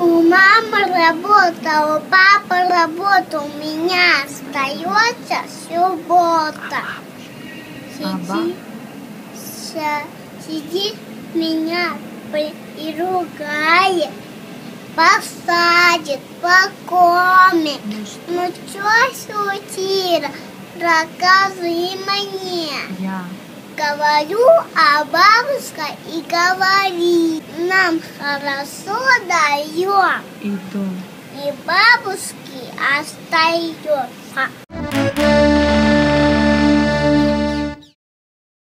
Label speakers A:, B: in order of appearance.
A: У мамы работа, у папы работа, у меня остается суббота. Сидит, ся- сидит меня и ругает, посадит, покормит. Ну что случилось? Рассказывай мне.
B: Я.
A: Говорю, а бабушка и говорит, нам хорошо даем,
B: Иду.
A: и бабушки остается.